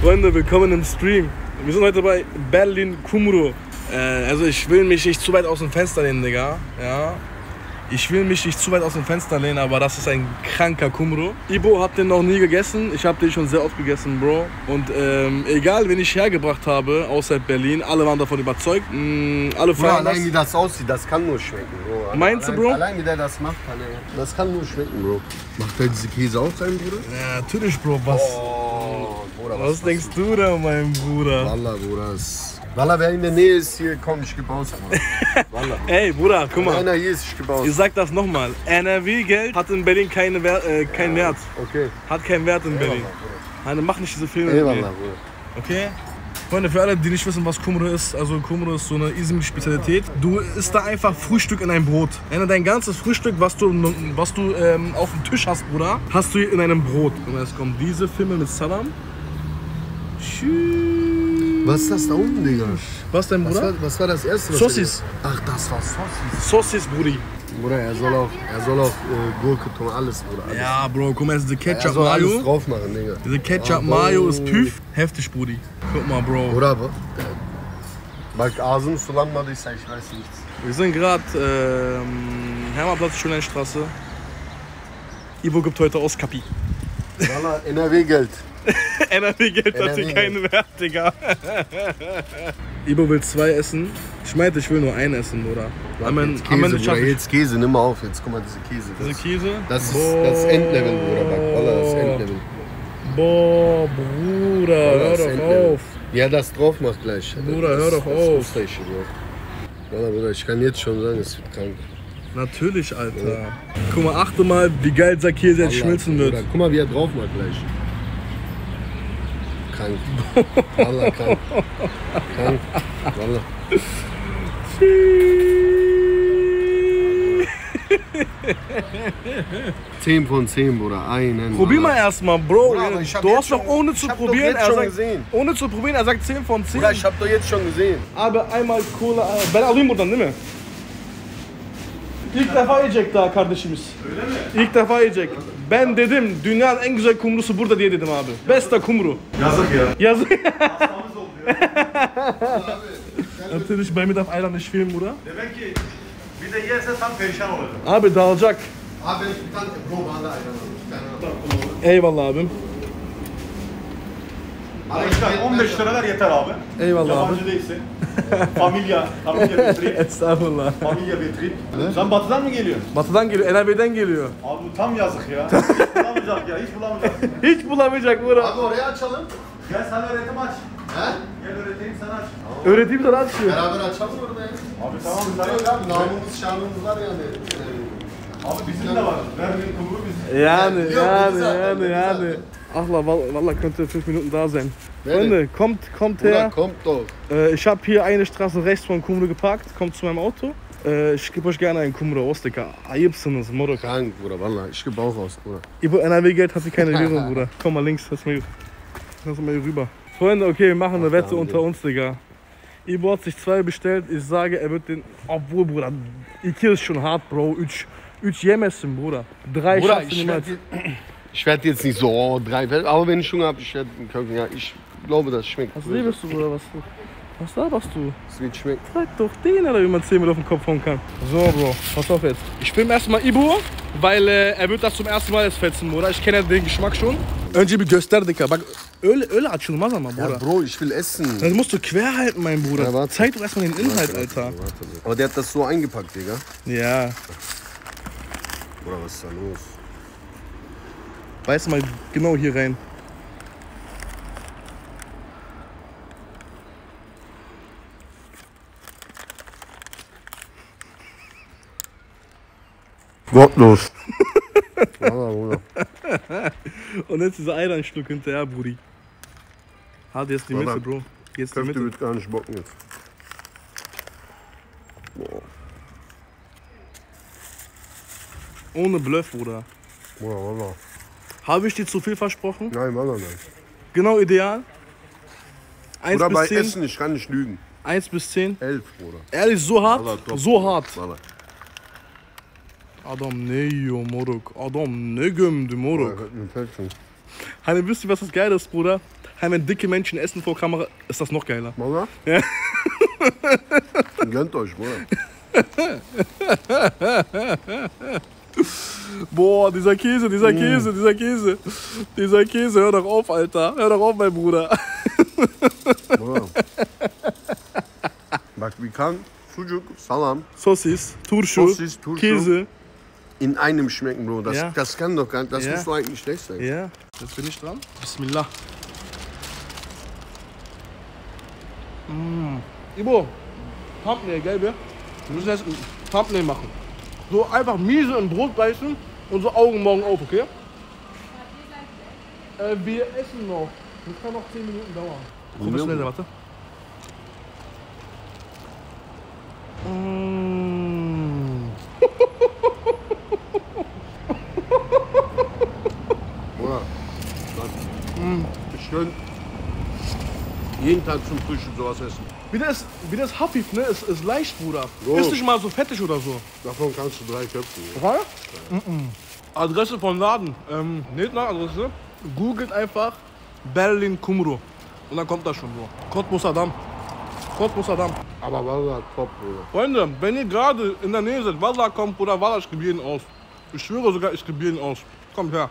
Freunde, willkommen im Stream. Wir sind heute bei Berlin Kumru. Äh, also ich will mich nicht zu weit aus dem Fenster lehnen, Digga. Ja. Ich will mich nicht zu weit aus dem Fenster lehnen, aber das ist ein kranker Kumru. Ibo hat den noch nie gegessen. Ich habe den schon sehr oft gegessen, Bro. Und ähm, egal, wen ich hergebracht habe, außer Berlin, alle waren davon überzeugt. Mm, alle Bro, allein wie das. das aussieht, das kann nur schmecken, Bro. Meinst du, allein, Bro? Allein wie der das macht, kann er, das kann nur schmecken, Bro. Macht er diese Käse auch rein, Bruder? Ja, natürlich, Bro. Was, Oh, Bruder, was denkst du da, mein Bruder? Wallah, Bruder. Wallah, wer in der Nähe ist, hier, komm, ich geb aus, Mann. Wallah. Ey, Bruder, guck Wenn mal. einer hier ist, ich geb aus. Ich sag das nochmal. NRW-Geld hat in Berlin keine Wer äh, keinen Wert. Okay. Hat keinen Wert in Berlin. Nein, mach nicht diese Filme Ey. Bruder. Okay? Freunde, für alle, die nicht wissen, was Kumru ist, also Kumru ist so eine Izmir-Spezialität. Du isst da einfach Frühstück in ein Brot. Dein ganzes Frühstück, was du, was du ähm, auf dem Tisch hast, Bruder, hast du in einem Brot. Und jetzt kommen diese Filme mit Salam. Tschüss. Was ist das da unten, Digga? Was denn, Was Bruder? war, was war das erste? was Saucis. er- Ach, das war Saucis. Saucis, Brudi. Bruder, er soll auch, er soll auch äh, Gurke tun, alles, Bruder. Alles. Ja, Bro, guck mal, diese er Ketchup soll alles Mayo. drauf machen, Digga. Diese Ketchup. Mayo ist püf. Heftig, Brudi. Guck mal, Bro. Bruder, aber. Bak ağzını sulanmadıysa ich weiß nichts. Wir sind gerade ähm, Hermannplatz, Schöneinstraße. Ivo gibt heute aus Kapi. Valla NRW Geld. Hat hier keinen Wert, Digga. Ivo will zwei essen. Ich meinte, ich will nur einen essen, Bruder. Am Ende, Jetzt am Käse, Ende Bruder, schaffe ich jetzt Käse, nimm mal auf. Jetzt guck mal diese Käse. diese Das, Käse. das ist Boah. das Endlevel, Bruder. Bak, Valla das Endlevel. Boah, Bruder, Valla hör das doch Endlevel. auf. Wie er das drauf macht gleich. Bruder, das, hör doch das auf. Muster ich, Bruder. Bruder, ich kann jetzt schon sagen, es wird krank. Natürlich, Alter. Guck mal, achte mal, wie geil dieser Käse jetzt Valla, schmilzen wird. Bruder, guck mal, wie er drauf macht gleich. Krank. Valla krank. Krank. Valla. 10 von 10, Bruder. Einen. Probier mal erstmal, Bro. Bruder, aber ich hab du hast doch schon- ohne ich zu hab doch probieren, er schon sagt, gesehen. ohne zu probieren, er sagt 10 von 10. Bruder, ich hab doch jetzt schon gesehen. Abi einmal Cola, e, ben alayım buradan değil mi? İlk defa yiyecek daha kardeşimiz. Öyle mi? İlk defa yiyecek. Ben dedim dünyanın en güzel kumrusu burada diye dedim abi. Besta kumru. Yazık ya. Yazık. Hastamız oldu ya. Natürlich bei mir darf Ayran nicht Bruder. Demek ki bir de yerse tam perişan olacak. Abi dağılacak. Abi bir tane bro bana ayran Eyvallah abim. Arkadaşlar 15 lira ver yeter abi. Eyvallah abi. Yabancı değilsin. familya, familya betrip, Estağfurullah. familya betrip. Sen batıdan mı geliyorsun? Batıdan geliyor, NRB'den geliyor. Abi bu tam yazık ya. hiç bulamayacak ya, hiç bulamayacak. Hiç bulamayacak Burak. Abi oraya açalım. Gel sen öğretim aç. He? Gel öğreteyim sen aç. Öğreteyim sana açıyor. Beraber açalım orada ya. Abi tamam sen Yok abi namımız şanımız var yani. Abi bizim de var. Berlin kumru bizim. Yani, yani, yani, güzel. yani. Ach, Wallah, Wallah könnte fünf Minuten da sein. Werde. Freunde, kommt, kommt Bruder her. kommt doch. Äh, ich habe hier eine Straße rechts von Kumru geparkt. Kommt zu meinem Auto. Äh, ich gebe euch gerne einen Kumru aus, Digga. Ayıpsınız, moruk. Krank, Bruder, Wallah. Ich gebe auch aus, Bruder. Ibo NRW-Geld hat sie keine Währung, Bruder. Komm mal links, lass mal, lass mal hier rüber. Freunde, okay, wir machen eine Wette haben unter uns, Digga. Ibo hat sich zwei bestellt. Ich sage, er wird den. Obwohl, Bruder, Ikea ist schon hart, Bro. Üç, üç yemezsin, Bruder. Drei Bruder, schaffst du ich werde jetzt nicht so oh, drei, aber wenn ich Hunger habe, ich werde können. Ja, ich glaube, das schmeckt. Was lebst du, Bruder? Was, was laberst du? Es wird schmecken. Frag doch den, Alter, wie man 10 Meter auf den Kopf hauen kann. So, Bro, pass auf jetzt. Ich filme erstmal Ibo, weil äh, er wird das zum ersten Mal jetzt fetzen, Bruder. Ich kenne ja den Geschmack schon. Önce bir göster Dicker. Bak öyle, öyle açılmaz ama Ja, Bruder. Bro, ich will essen. Das musst du quer halten, mein Bruder. Ja, warte. Zeig doch erstmal den Inhalt, Alter. Warte, aber der hat das so eingepackt, Digga. Ja, Bruder, was ist da los? Beiß mal genau hier rein. Gottlos. Und jetzt dieser Eier ein Stück hinterher, Brudi. Hat jetzt die Mitte, Bro. Jetzt die Mitte. wird gar nicht bocken jetzt. Boah. Ohne Bluff, Bruder. Bruder, Wallah. Habe ich dir zu viel versprochen? Nein, Wallah, nein. Genau ideal. 1 Bruder, bei bis 10. Essen, ich kann nicht lügen. 1 bis 10. Elf, Bruder. Ehrlich, so hart? Top. So hart. Wallah. Adam ne yiyor moruk. Adam ne gömdü moruk. Hani wisst ihr, was das Geile ist, Bruder? Hani, wenn dicke Menschen essen vor Kamera, ist das noch geiler. Mama? Ja. Gönnt euch, Bruder. Boah, dieser Käse, dieser Käse, dieser Käse. Dieser Käse, hör doch auf, Alter. Hör doch auf, mein Bruder. Bak wie kann Sucuk, Salam Sosis, Turşu, Sosis, Turşu. Käse. in einem schmecken, Bro. Das, Ja. das kann doch gar nicht, das Ja. muss doch eigentlich schlecht sein. Ja, jetzt bin ich dran. Bismillah. Mm. Ibo, Thumbnail, gell, wir? Wir müssen jetzt ein Thumbnail machen. So einfach miese in Brot beißen und so Augen morgen auf, okay? Äh, wir essen noch. Das kann noch 10 Minuten dauern. Professionell, warte. Mm. Bruder. Ich könnte jeden Tag zum Frühstück sowas essen. Wie das, wie das Hafif, ne? Ist, ist leicht, Bruder. So. Ist nicht mal so fettig oder so. Davon kannst du drei Köpfe. nehmen. Drei? Adresse von Laden. Ähm, nicht nach Adresse. Googelt einfach Berlin Kumru. Und dann kommt das schon so. Cottbus Adam. Cottbus Adam. Aber Wallah, top, Bruder. Freunde, wenn ihr gerade in der Nähe seid, Wallah kommt oder Wallah, ich gebe jeden aus. Ich schwöre sogar, ich gebe jeden aus. Kommt her.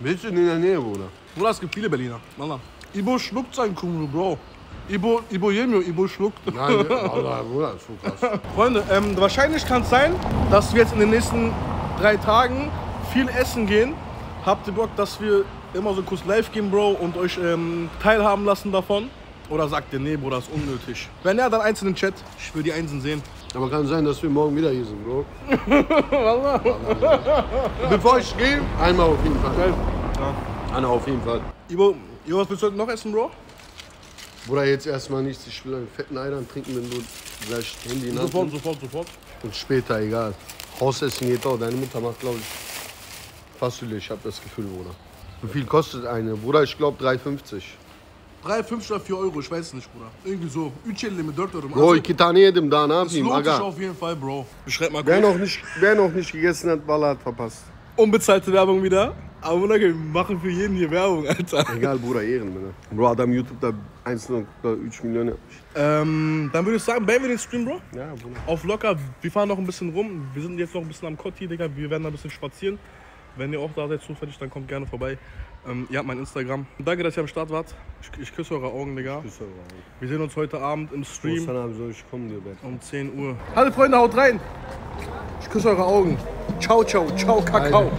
Willst du in der Nähe, Bruder? Bruder, es gibt viele Berliner. Wallah. Ibo schluckt sein Kumru, Bro. Ibo, Ibo Jemio, Ibo schluckt. Nein, Wallah, Bruder, ist so krass. Freunde, ähm, wahrscheinlich kann es sein, dass wir jetzt in den nächsten drei Tagen viel essen gehen. Habt ihr Bock, dass wir immer so kurz live gehen, Bro, und euch ähm, teilhaben lassen davon? Oder sagt ihr, nee, Bro, das ist unnötig? Wenn ja, dann eins in den Chat. Ich will die Einsen sehen. Aber kann sein, dass wir morgen wieder hier sind, Bro. Bevor ich gehe, einmal auf jeden Fall. Ja. Einer auf jeden Fall. Ibo, Ibo, was willst du heute noch essen, Bro? Bruder, jetzt erstmal nichts. Ich will einen fetten Ei dann trinken, wenn du gleich Handy in Hand Sofort, sofort, sofort. Und später, egal. Hausessen geht auch. Deine Mutter macht, glaube ich, Fassüle. Ich habe das Gefühl, Bruder. Wie viel kostet eine? Bruder, ich glaube 3,50. 3, 5 oder 4 Euro, ich weiß es nicht, Bruder. Irgendwie so. 3 elle mi 4 euro. Bro, daha ne es yapayım lohnt sich aga. auf jeden Fall, Bro. Beschreib mal Wer kurz. noch, nicht, wer noch nicht gegessen hat, Wallah hat verpasst. Unbezahlte Werbung wieder. Aber wir machen für jeden hier Werbung, Alter. Egal, Bruder, Ehren. Bruder. Bro, adam YouTube'da 1.3 milyon yapmış. Ähm, dann würde ich sagen, beenden wir den Stream, Bro. Ja, Bruder. Auf locker, wir fahren noch ein bisschen rum. Wir sind jetzt noch ein bisschen am Kotti, Digga. Wir werden da ein bisschen spazieren. Wenn ihr auch da seid zufällig, dann kommt gerne vorbei. Ähm, ihr habt mein Instagram. Danke, dass ihr am Start wart. Ich, ich küsse eure Augen, Digga. Wir sehen uns heute Abend im Stream ich kommen, dir Bett. um 10 Uhr. Hallo Freunde, haut rein. Ich küsse eure Augen. Ciao, ciao, ciao, Kakao.